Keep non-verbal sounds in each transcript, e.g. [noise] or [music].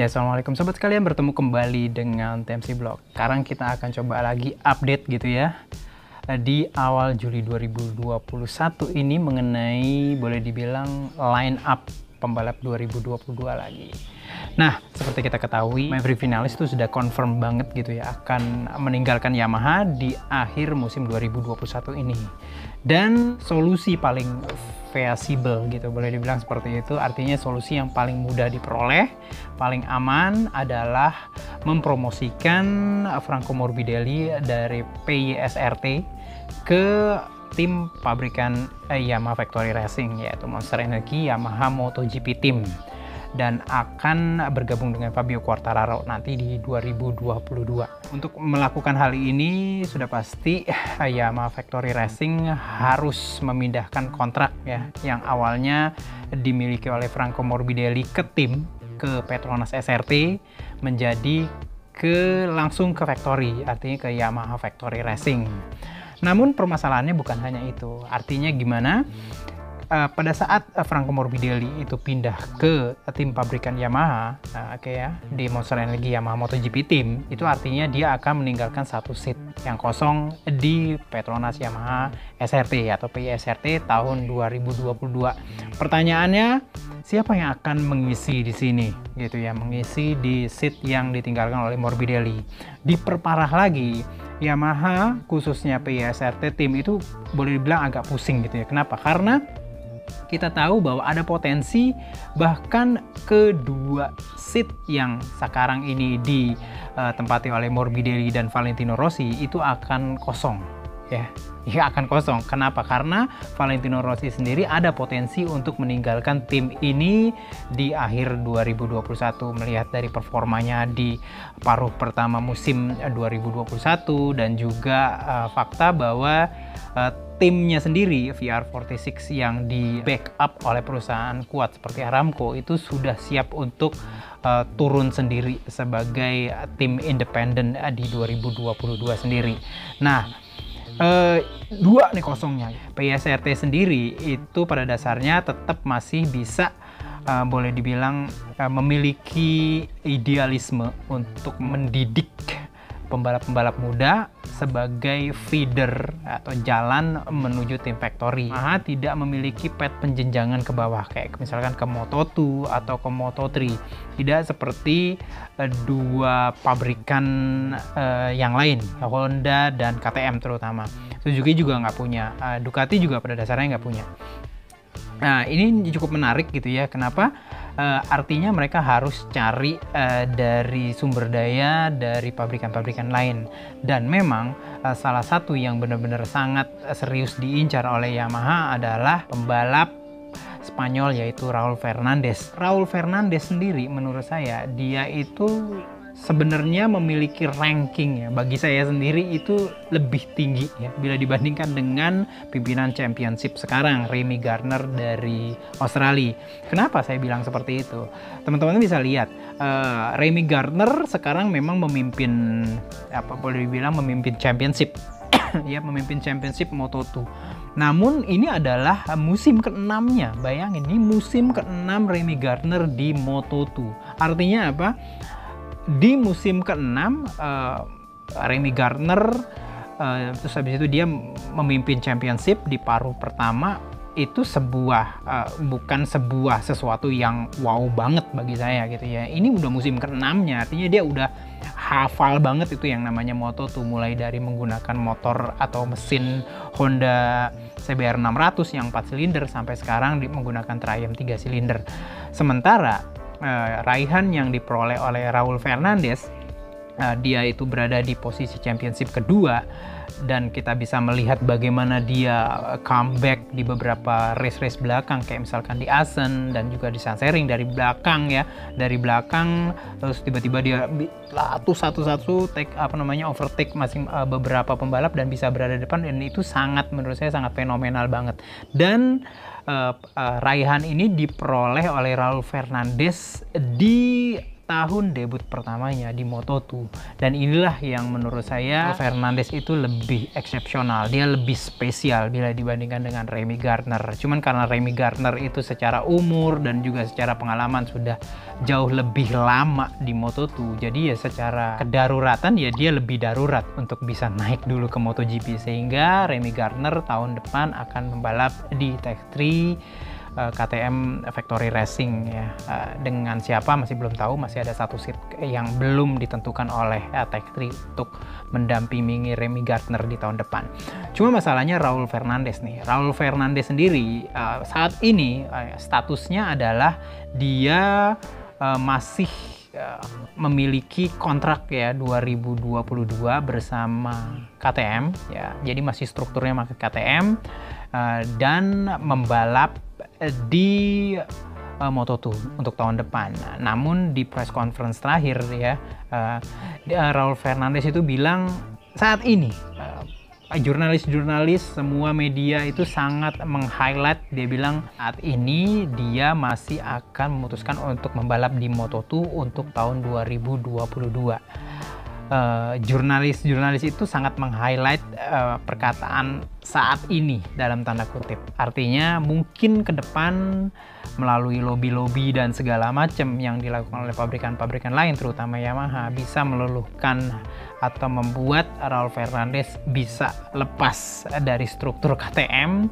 Ya, Assalamualaikum sobat sekalian, bertemu kembali dengan TMC Blog. Sekarang kita akan coba lagi update gitu ya. Di awal Juli 2021 ini mengenai boleh dibilang line up pembalap 2022 lagi. Nah, seperti kita ketahui, Maverick Finalis itu sudah confirm banget gitu ya akan meninggalkan Yamaha di akhir musim 2021 ini. Dan solusi paling feasible gitu boleh dibilang seperti itu. Artinya solusi yang paling mudah diperoleh paling aman adalah mempromosikan Franco Morbidelli dari PISRT ke tim pabrikan Yamaha Factory Racing yaitu Monster Energy Yamaha MotoGP Team dan akan bergabung dengan Fabio Quartararo nanti di 2022. Untuk melakukan hal ini sudah pasti Yamaha Factory Racing harus memindahkan kontrak ya yang awalnya dimiliki oleh Franco Morbidelli ke tim ke Petronas SRT menjadi ke langsung ke factory artinya ke Yamaha Factory Racing. Namun permasalahannya bukan hanya itu. Artinya gimana? Uh, pada saat uh, Franco Morbidelli itu pindah ke tim pabrikan Yamaha, uh, oke okay ya, di Monster Energy Yamaha MotoGP Team, itu artinya dia akan meninggalkan satu seat yang kosong di Petronas Yamaha SRT atau PSRT tahun 2022. Pertanyaannya, siapa yang akan mengisi di sini gitu ya, mengisi di seat yang ditinggalkan oleh Morbidelli. Diperparah lagi, Yamaha khususnya PSRT tim itu boleh dibilang agak pusing gitu ya. Kenapa? Karena kita tahu bahwa ada potensi bahkan kedua seat yang sekarang ini ditempati oleh Morbidelli dan Valentino Rossi itu akan kosong ya ya akan kosong. Kenapa? Karena Valentino Rossi sendiri ada potensi untuk meninggalkan tim ini di akhir 2021 melihat dari performanya di paruh pertama musim 2021 dan juga uh, fakta bahwa uh, timnya sendiri VR46 yang di backup oleh perusahaan kuat seperti Aramco itu sudah siap untuk uh, turun sendiri sebagai tim independen di 2022 sendiri. Nah, uh, dua nih kosongnya. PSRT sendiri itu pada dasarnya tetap masih bisa uh, boleh dibilang uh, memiliki idealisme untuk mendidik pembalap-pembalap muda sebagai feeder atau jalan menuju tim factory. Yamaha tidak memiliki pet penjenjangan ke bawah kayak misalkan ke Moto2 atau ke Moto3. Tidak seperti uh, dua pabrikan uh, yang lain, Honda dan KTM terutama. Suzuki juga nggak punya, uh, Ducati juga pada dasarnya nggak punya. Nah, ini cukup menarik gitu ya. Kenapa? Uh, artinya mereka harus cari uh, dari sumber daya dari pabrikan-pabrikan lain dan memang uh, salah satu yang benar-benar sangat serius diincar oleh Yamaha adalah pembalap Spanyol yaitu Raul Fernandez. Raul Fernandez sendiri menurut saya dia itu sebenarnya memiliki ranking ya bagi saya sendiri itu lebih tinggi ya bila dibandingkan dengan pimpinan championship sekarang Remy Gardner dari Australia. Kenapa saya bilang seperti itu? Teman-teman bisa lihat uh, Remy Gardner sekarang memang memimpin apa boleh dibilang memimpin championship [coughs] ya memimpin championship Moto2. Namun ini adalah musim keenamnya. Bayangin ini musim keenam Remy Gardner di Moto2. Artinya apa? Di musim ke-6 uh, Remy Gardner uh, terus habis itu dia memimpin championship di paruh pertama itu sebuah uh, bukan sebuah sesuatu yang wow banget bagi saya gitu ya. Ini udah musim ke-6-nya artinya dia udah hafal banget itu yang namanya moto tuh mulai dari menggunakan motor atau mesin Honda CBR 600 yang 4 silinder sampai sekarang menggunakan Triumph 3 silinder. Sementara uh, raihan yang diperoleh oleh Raul Fernandez uh, dia itu berada di posisi championship kedua dan kita bisa melihat bagaimana dia eh, comeback di beberapa race-race belakang kayak misalkan di Asen dan juga di Sansering dari belakang ya. Dari belakang terus tiba-tiba dia satu satu satu take apa namanya overtake masing uh, beberapa pembalap dan bisa berada di depan dan itu sangat menurut saya sangat fenomenal banget. Dan uh, raihan ini diperoleh oleh Raul Fernandez di tahun debut pertamanya di Moto2 dan inilah yang menurut saya Fernandes itu lebih eksepsional. Dia lebih spesial bila dibandingkan dengan Remy Gardner. Cuman karena Remy Gardner itu secara umur dan juga secara pengalaman sudah jauh lebih lama di Moto2 jadi ya secara kedaruratan ya dia lebih darurat untuk bisa naik dulu ke MotoGP. Sehingga Remy Gardner tahun depan akan membalap di Tech 3 Eh, KTM Factory Racing ya uh, dengan siapa masih belum tahu masih ada satu seat yang belum ditentukan oleh uh, Tech 3 untuk mendampingi Remy Gardner di tahun depan. Cuma masalahnya Raul Fernandez nih. Raul Fernandez sendiri uh, saat ini uh, statusnya adalah dia uh, masih memiliki kontrak ya 2022 bersama KTM ya jadi masih strukturnya pakai KTM uh, dan membalap di uh, Moto2 untuk tahun depan. Namun di press conference terakhir ya, uh, Raul Fernandez itu bilang saat ini jurnalis-jurnalis uh, semua media itu sangat meng-highlight dia bilang saat ini dia masih akan memutuskan untuk membalap di Moto2 untuk tahun 2022 jurnalis-jurnalis uh, itu sangat meng-highlight uh, perkataan saat ini dalam tanda kutip. Artinya mungkin ke depan melalui lobby-lobby dan segala macam yang dilakukan oleh pabrikan-pabrikan lain terutama Yamaha bisa meluluhkan atau membuat Raul Fernandez bisa lepas dari struktur KTM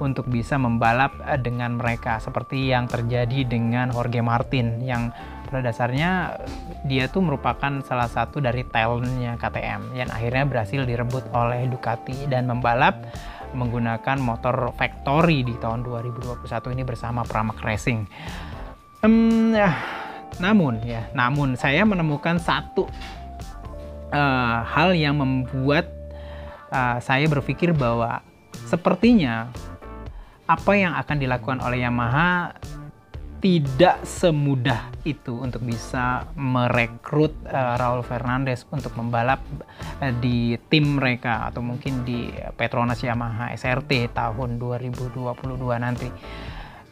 untuk bisa membalap dengan mereka seperti yang terjadi dengan Jorge Martin yang pada dasarnya dia tuh merupakan salah satu dari talentnya KTM yang akhirnya berhasil direbut oleh Ducati dan membalap menggunakan motor factory di tahun 2021 ini bersama Pramac Racing. Um, ya, namun ya, namun saya menemukan satu uh, hal yang membuat uh, saya berpikir bahwa sepertinya apa yang akan dilakukan oleh Yamaha tidak semudah itu untuk bisa merekrut uh, Raul Fernandez untuk membalap uh, di tim mereka atau mungkin di Petronas Yamaha SRT tahun 2022 nanti.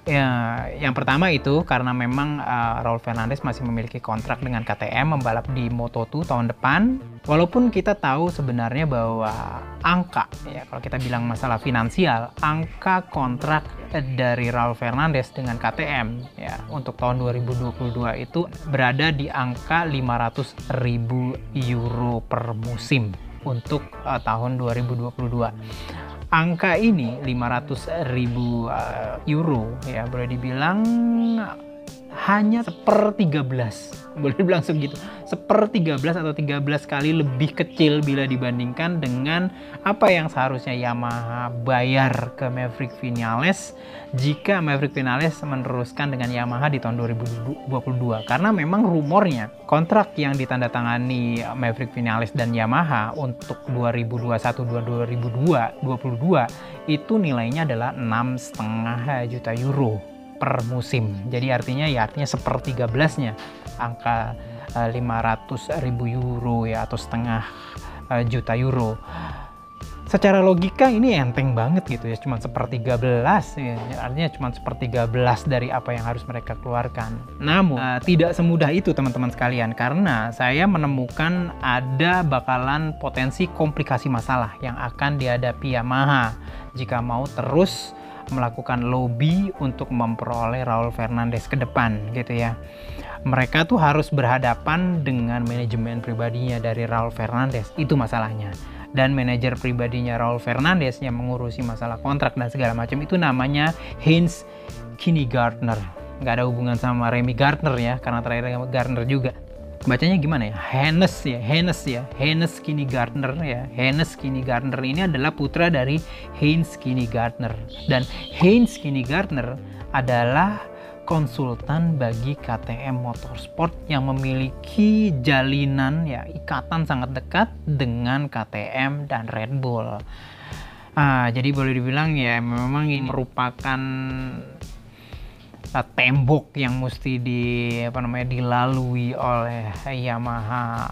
Ya, yang pertama itu karena memang uh, Raul Fernandez masih memiliki kontrak dengan KTM membalap di Moto2 tahun depan. Walaupun kita tahu sebenarnya bahwa angka, ya kalau kita bilang masalah finansial, angka kontrak dari Raul Fernandez dengan KTM ya untuk tahun 2022 itu berada di angka 500 ribu euro per musim untuk uh, tahun 2022 angka ini 500 ribu uh, euro ya boleh dibilang hanya seper 13 boleh dibilang segitu. Seper 13 atau 13 kali lebih kecil bila dibandingkan dengan apa yang seharusnya Yamaha bayar ke Maverick Vinales jika Maverick Vinales meneruskan dengan Yamaha di tahun 2022 karena memang rumornya kontrak yang ditandatangani Maverick Vinales dan Yamaha untuk 2021 2022 itu nilainya adalah 6,5 juta euro per musim. Jadi artinya ya artinya sepertiga belasnya angka uh, eh, 500 ribu euro ya atau setengah uh, juta euro secara logika ini enteng banget gitu ya cuma sepertiga belas ya. artinya cuma sepertiga belas dari apa yang harus mereka keluarkan namun uh, tidak semudah itu teman-teman sekalian karena saya menemukan ada bakalan potensi komplikasi masalah yang akan dihadapi Yamaha jika mau terus melakukan lobby untuk memperoleh Raul Fernandez ke depan gitu ya mereka tuh harus berhadapan dengan manajemen pribadinya dari Raul Fernandez. Itu masalahnya. Dan manajer pribadinya Raul Fernandez yang mengurusi masalah kontrak dan segala macam itu namanya Heinz Kinnegartner. Nggak ada hubungan sama Remy Gardner ya, karena terakhir Gardner juga. Bacanya gimana ya? Hennes ya, Hennes ya, Hennes Kinnegartner ya. Hennes Kinnegartner ini adalah putra dari Heinz Kinnegartner. Dan Heinz Kinnegartner adalah konsultan bagi KTM Motorsport yang memiliki jalinan ya ikatan sangat dekat dengan KTM dan Red Bull. Ah, jadi boleh dibilang ya memang ini merupakan tembok yang mesti di apa namanya dilalui oleh Yamaha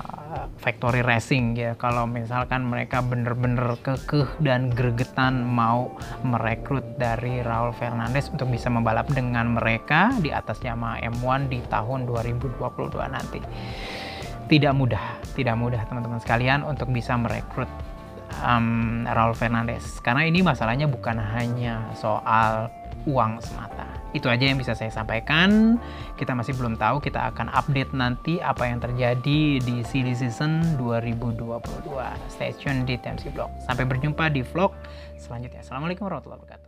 Factory Racing ya. Kalau misalkan mereka bener-bener kekeh dan gregetan mau merekrut dari Raul Fernandez untuk bisa membalap dengan mereka di atas Yamaha M1 di tahun 2022 nanti. Tidak mudah tidak mudah teman-teman sekalian untuk bisa merekrut um, Raul Fernandez karena ini masalahnya bukan hanya soal uang semata. Itu aja yang bisa saya sampaikan. Kita masih belum tahu, kita akan update nanti apa yang terjadi di silly season 2022. Stay tune di TMC Vlog. Sampai berjumpa di vlog selanjutnya. Assalamualaikum warahmatullahi wabarakatuh.